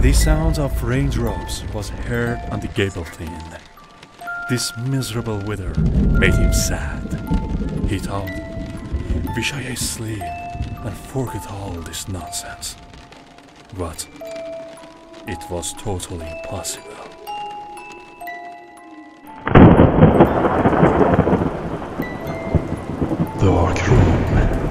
The sound of raindrops was heard on the gable thin. This miserable weather made him sad. He thought, Wish I sleep and forget all this nonsense. But it was totally impossible. Dark room.